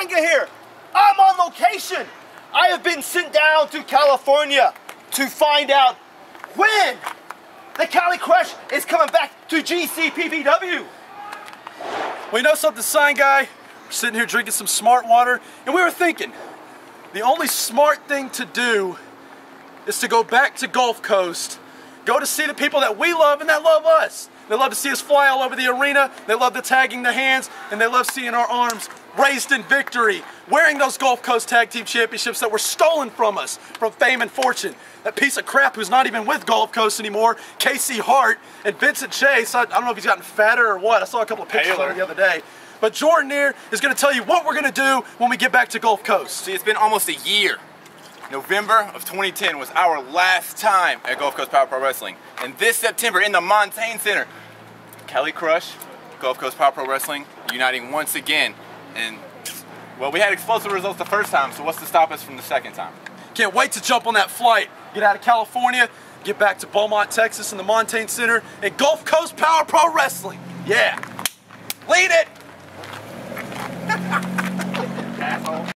Sanga here. I'm on location. I have been sent down to California to find out when the Cali Crush is coming back to GCPPW. Well, you know something, sign guy? We're sitting here drinking some smart water, and we were thinking, the only smart thing to do is to go back to Gulf Coast, go to see the people that we love and that love us. They love to see us fly all over the arena, they love the tagging the hands, and they love seeing our arms raised in victory, wearing those Gulf Coast Tag Team Championships that were stolen from us from fame and fortune. That piece of crap who's not even with Gulf Coast anymore, Casey Hart and Vincent Chase. I, I don't know if he's gotten fatter or what. I saw a couple of pictures of him the other day. But Jordan here is going to tell you what we're going to do when we get back to Gulf Coast. See, it's been almost a year. November of 2010 was our last time at Gulf Coast Power Pro Wrestling. And this September in the Montagne Center, Cali Crush, Gulf Coast Power Pro Wrestling, uniting once again. And, well, we had explosive results the first time, so what's to stop us from the second time? Can't wait to jump on that flight, get out of California, get back to Beaumont, Texas in the Montagne Center, and Gulf Coast Power Pro Wrestling. Yeah. Lead it!